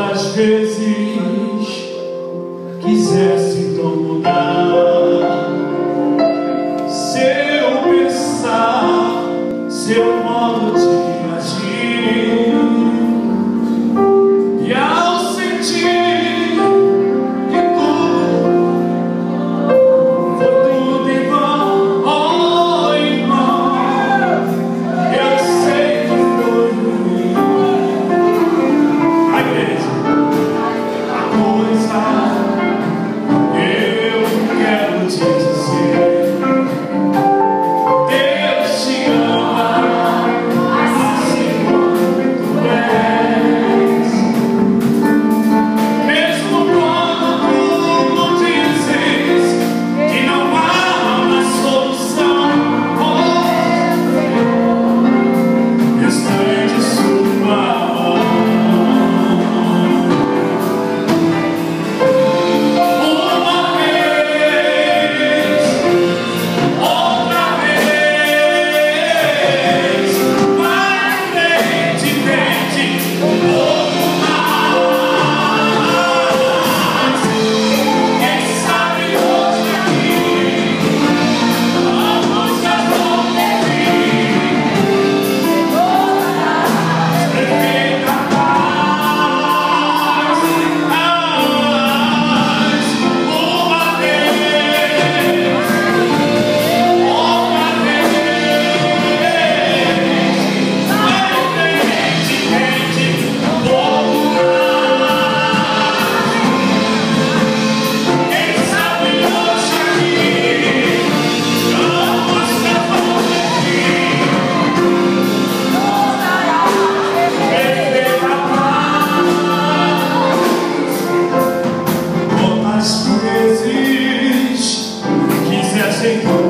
Quantas vezes quisesse então mudar. Seu pensar, seu modo de coisa sing.